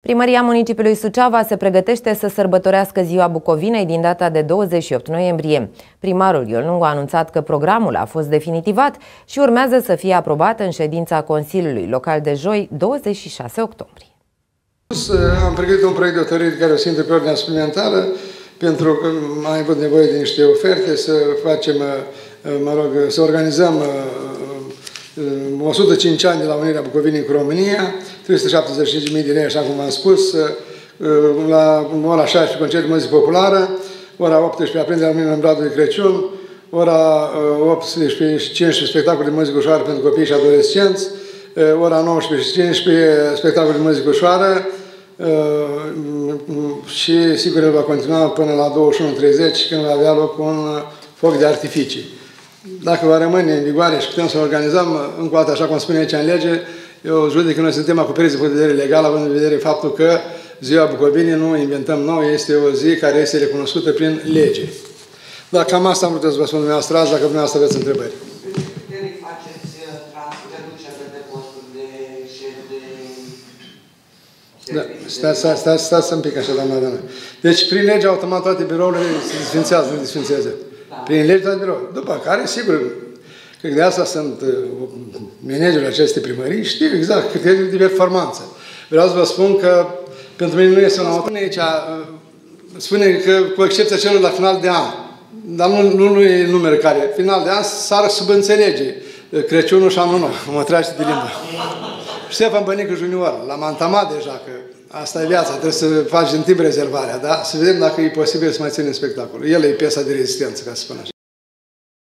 Primăria municipiului Suceava se pregătește să sărbătorească ziua Bucovinei din data de 28 noiembrie. Primarul Ion a anunțat că programul a fost definitivat și urmează să fie aprobat în ședința Consiliului Local de joi, 26 octombrie. Am pregătit un proiect de hotărâre care o simte pe ordinea suplimentară pentru că mai avut nevoie de niște oferte să facem, mă rog, să organizăm 105 ani de la Unirea Bucovinii cu România, 375.000 de lei, așa cum am spus, uh, la ora 16 concert de muzică populară, ora 18 aprindere la mine în Bradul de Crăciun, ora 18 și 15 spectacol de muzică ușoară pentru copii și adolescenți, uh, ora 19 și 15 spectacol de muzică ușoară uh, și sigur el va continua până la 21.30 când va avea loc un foc de artificii. Dacă va rămâne în vigoare și putem să organizăm încă o dată, așa cum spune aici în lege, eu judec că noi suntem acoperiți de vedere legală, având în vedere faptul că ziua Bucovinii nu inventăm nou, este o zi care este recunoscută prin lege. Dar cam asta am vrut să vă spun dumneavoastră azi, dacă dumneavoastră aveți întrebări. Da, stați, stați, stați, stați un pic așa, doamna Dana. Deci, prin lege, automat, toate birourile se disfințează, nu disfințează. Prin lege toate birou. După care, sigur, cred că de asta sunt uh, managerul acestei primării, știu exact criterii de performanță. Vreau să vă spun că pentru mine nu este un autor. Aici uh, spune că cu excepția celor la final de an, dar nu, nu, nu e număr care. Final de an s-ar subînțelege Crăciunul și anul nou. Mă trage de limbă. Ștefan Bănică Junior, l-am antamat deja că asta e viața, trebuie să faci în timp rezervarea, da? Să vedem dacă e posibil să mai ținem spectacolul. El e piesa de rezistență, ca să spun așa.